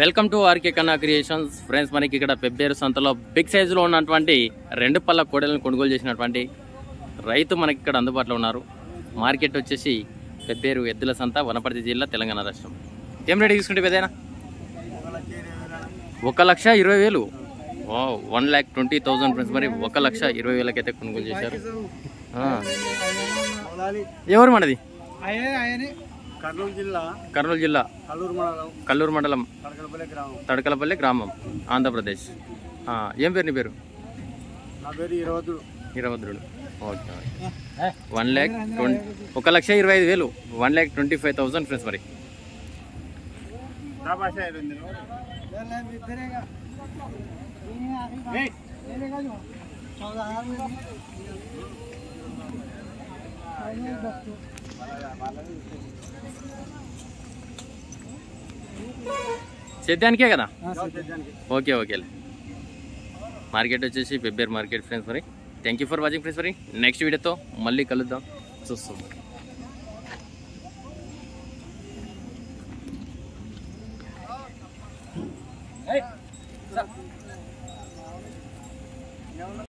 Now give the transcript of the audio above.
Welcome to RK Kanna creations. Friends మనకి ఇక్కడ పెబ్బేరు సంతలో బిగ్ సైజులో ఉన్నటువంటి రెండు పళ్ళ కోడలను కొనుగోలు చేసినటువంటి రైతు మనకి ఇక్కడ అందుబాటులో ఉన్నారు. మార్కెట్ వచ్చేసి పెబ్బేరు ఎద్దుల సంత వనపర్తి జిల్లా తెలంగాణ రాష్ట్రం. ఏం రేటు తీసుకుంటే ఏదైనా ఒక లక్ష ఇరవై వేలు. One lakh twenty thousand friends మరి ఒక లక్ష ఇరవై వేలకైతే కొనుగోలు చేశారు. ఎవరు మనది? కర్నూలు జిల్లా కర్నూలు జిల్లా కల్లూరు మండలం కల్లూరు మండలం కడకలపల్లి గ్రామం. తడకలపల్లి గ్రామం ఆంధ్రప్రదేశ్. ఆ, ఏం పేరు నీ పేరు? నా పేరు ఇరవద్దు Veerabhadrudu okay one lakh twenty ఒక లక్ష ఇరవై ఐదు వేలు. One lakh twenty five thousand friends మరి. నా సేద్యానికే కదా ఓకే ఓకే మార్కెట్ వచ్చేసి పెబ్బేర్ మార్కెట్ ఫ్రెండ్స్ మరి thank you for watching friends మరి నెక్స్ట్ వీడియోతో మళ్ళీ కలుద్దాం చూస్తాం